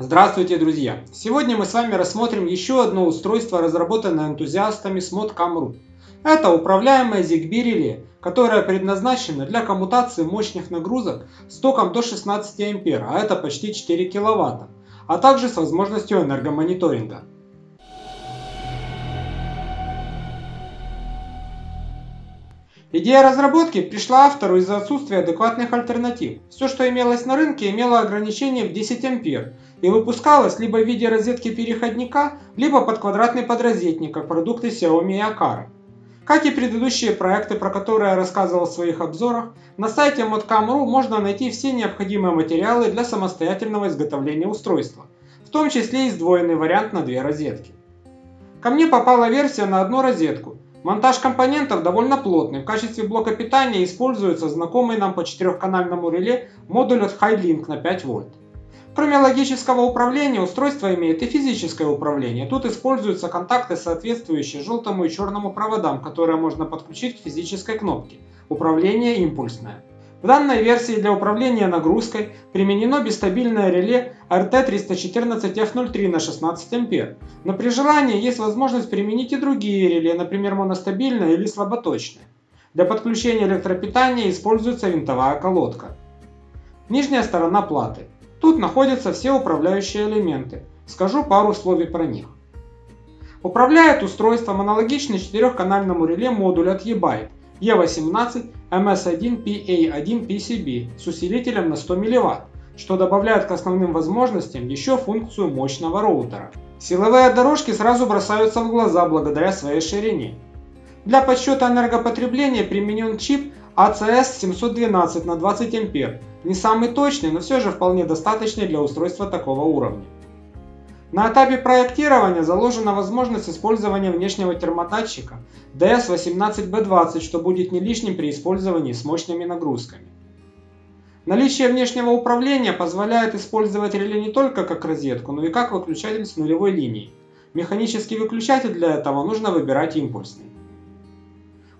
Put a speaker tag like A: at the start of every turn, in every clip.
A: Здравствуйте, друзья! Сегодня мы с вами рассмотрим еще одно устройство, разработанное энтузиастами с Mod.com.ru. Это управляемое ZigBee реле, которое предназначено для коммутации мощных нагрузок с током до 16 А, а это почти 4 кВт, а также с возможностью энергомониторинга. Идея разработки пришла автору из-за отсутствия адекватных альтернатив. Все, что имелось на рынке, имело ограничение в 10 А и выпускалось либо в виде розетки переходника, либо под квадратный подрозетник, как продукты Xiaomi и Akara. Как и предыдущие проекты, про которые я рассказывал в своих обзорах, на сайте modcam.ru можно найти все необходимые материалы для самостоятельного изготовления устройства, в том числе и сдвоенный вариант на две розетки. Ко мне попала версия на одну розетку, Монтаж компонентов довольно плотный. В качестве блока питания используется знакомый нам по четырехканальному реле модуль от HighLink на 5 вольт. Кроме логического управления, устройство имеет и физическое управление. Тут используются контакты, соответствующие желтому и черному проводам, которые можно подключить к физической кнопке. Управление импульсное. В данной версии для управления нагрузкой применено бестабильное реле RT314F03 на 16 А, но при желании есть возможность применить и другие реле, например моностабильное или слаботочное. Для подключения электропитания используется винтовая колодка. Нижняя сторона платы. Тут находятся все управляющие элементы. Скажу пару слов про них. Управляет устройством аналогичный четырехканальному реле модуль от eByte E18 MS1PA1 PCB с усилителем на 100 мВт, что добавляет к основным возможностям еще функцию мощного роутера. Силовые дорожки сразу бросаются в глаза благодаря своей ширине. Для подсчета энергопотребления применен чип ACS 712 на 20 А, не самый точный, но все же вполне достаточный для устройства такого уровня. На этапе проектирования заложена возможность использования внешнего термодатчика DS18B20, что будет не лишним при использовании с мощными нагрузками. Наличие внешнего управления позволяет использовать реле не только как розетку, но и как выключатель с нулевой линией. Механический выключатель для этого нужно выбирать импульсный.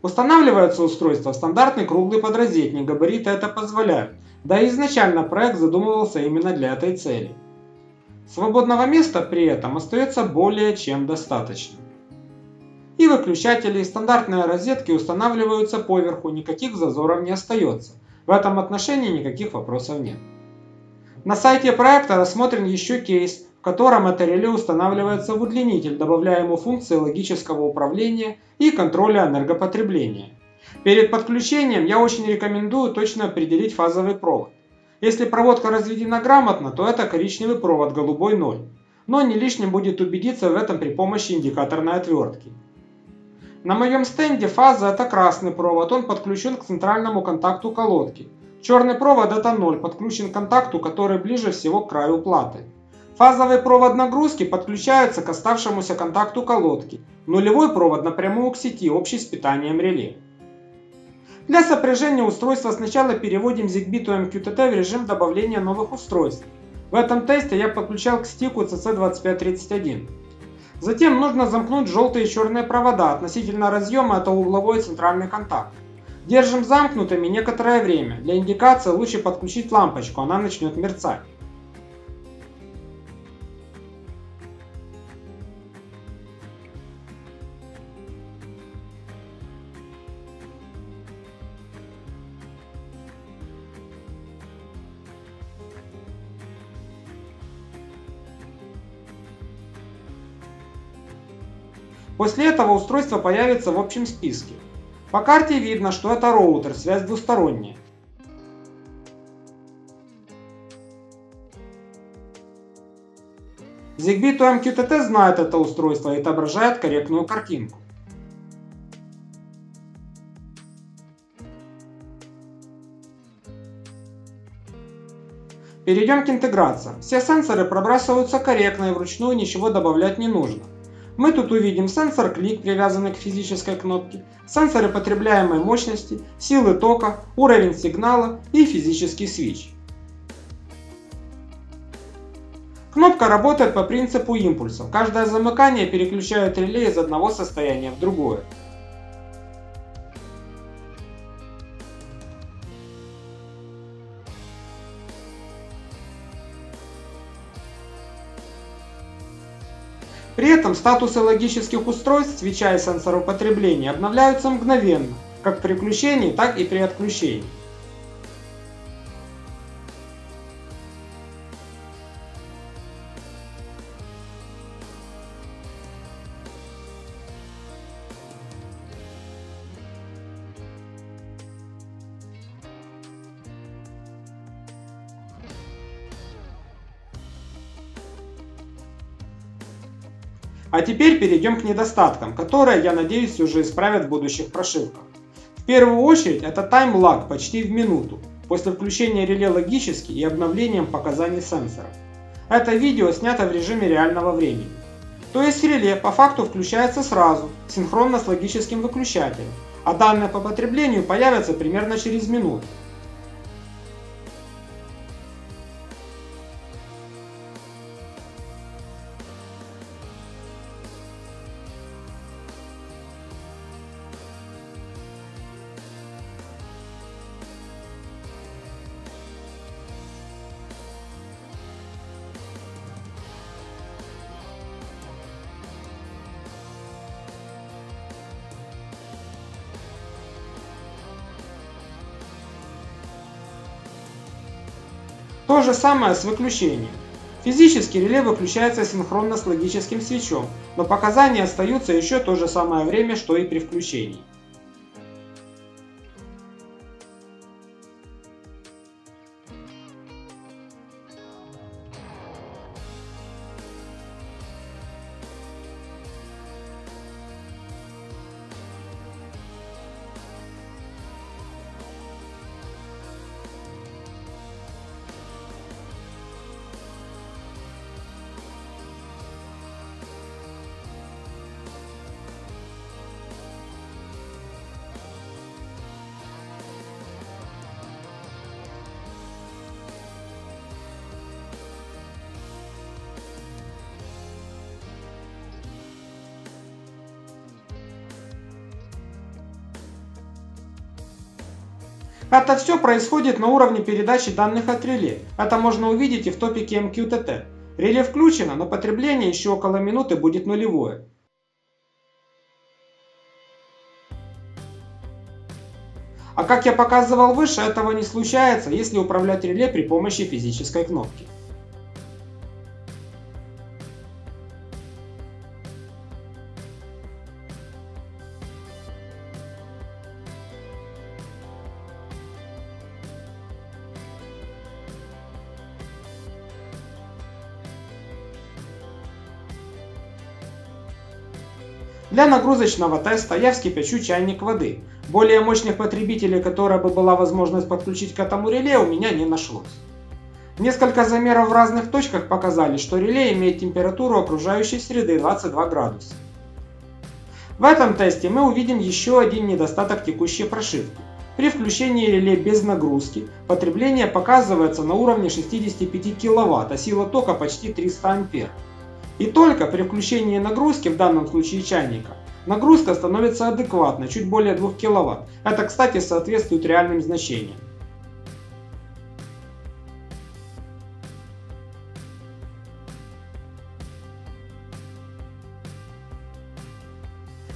A: Устанавливается устройство в стандартный круглый подрозетник, габариты это позволяют, да и изначально проект задумывался именно для этой цели. Свободного места при этом остается более чем достаточно. И выключатели, и стандартные розетки устанавливаются поверху, никаких зазоров не остается. В этом отношении никаких вопросов нет. На сайте проекта рассмотрен еще кейс, в котором это реле устанавливается в удлинитель, добавляя ему функции логического управления и контроля энергопотребления. Перед подключением я очень рекомендую точно определить фазовый провод. Если проводка разведена грамотно, то это коричневый провод, голубой 0. Но не лишним будет убедиться в этом при помощи индикаторной отвертки. На моем стенде фаза это красный провод, он подключен к центральному контакту колодки. Черный провод это 0, подключен к контакту, который ближе всего к краю платы. Фазовый провод нагрузки подключается к оставшемуся контакту колодки. Нулевой провод напрямую к сети, общий с питанием реле. Для сопряжения устройства сначала переводим ZigBee MQTT в режим добавления новых устройств. В этом тесте я подключал к стику CC2531. Затем нужно замкнуть желтые и черные провода относительно разъема это угловой центральный контакт. Держим замкнутыми некоторое время. Для индикации лучше подключить лампочку, она начнет мерцать. После этого устройство появится в общем списке. По карте видно, что это роутер, связь двусторонняя. ZigBee to MQTT знает это устройство и отображает корректную картинку. Перейдем к интеграции. Все сенсоры пробрасываются корректно и вручную ничего добавлять не нужно. Мы тут увидим сенсор клик, привязанный к физической кнопке, сенсоры потребляемой мощности, силы тока, уровень сигнала и физический свич. Кнопка работает по принципу импульсов. Каждое замыкание переключает реле из одного состояния в другое. Этом статусы логических устройств, свеча и сенсоров потребления обновляются мгновенно, как при включении, так и при отключении. А теперь перейдем к недостаткам, которые, я надеюсь, уже исправят в будущих прошивках. В первую очередь это таймлаг почти в минуту, после включения реле логически и обновлением показаний сенсоров. Это видео снято в режиме реального времени. То есть реле по факту включается сразу, синхронно с логическим выключателем, а данные по потреблению появятся примерно через минуту. То же самое с выключением. Физически реле выключается синхронно с логическим свечом, но показания остаются еще то же самое время, что и при включении. Это все происходит на уровне передачи данных от реле. Это можно увидеть и в топике MQTT. Реле включено, но потребление еще около минуты будет нулевое. А как я показывал выше, этого не случается, если управлять реле при помощи физической кнопки. Для нагрузочного теста я вскипячу чайник воды. Более мощных потребителей, которые бы была возможность подключить к этому реле, у меня не нашлось. Несколько замеров в разных точках показали, что реле имеет температуру окружающей среды 22 градуса. В этом тесте мы увидим еще один недостаток текущей прошивки. При включении реле без нагрузки потребление показывается на уровне 65 кВт, а сила тока почти 300 А. И только при включении нагрузки, в данном случае чайника, нагрузка становится адекватной, чуть более 2 кВт. Это, кстати, соответствует реальным значениям.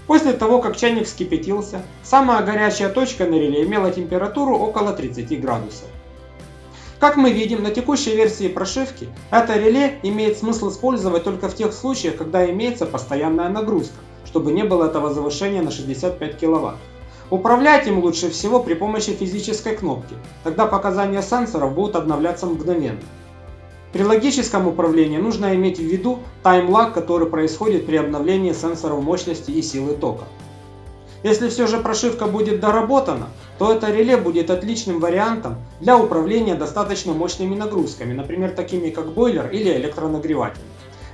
A: После того, как чайник вскипятился, самая горячая точка на реле имела температуру около 30 градусов. Как мы видим, на текущей версии прошивки это реле имеет смысл использовать только в тех случаях, когда имеется постоянная нагрузка, чтобы не было этого завышения на 65 кВт. Управлять им лучше всего при помощи физической кнопки, тогда показания сенсоров будут обновляться мгновенно. При логическом управлении нужно иметь в виду таймлаг, который происходит при обновлении сенсоров мощности и силы тока. Если все же прошивка будет доработана, то это реле будет отличным вариантом для управления достаточно мощными нагрузками, например, такими как бойлер или электронагреватель.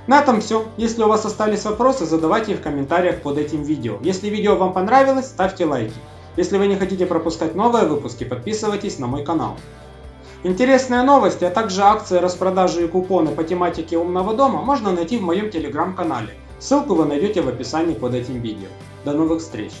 A: На этом все. Если у вас остались вопросы, задавайте их в комментариях под этим видео. Если видео вам понравилось, ставьте лайки. Если вы не хотите пропускать новые выпуски, подписывайтесь на мой канал. Интересные новости, а также акции, распродажи и купоны по тематике умного дома можно найти в моем телеграм-канале. Ссылку вы найдете в описании под этим видео. До новых встреч!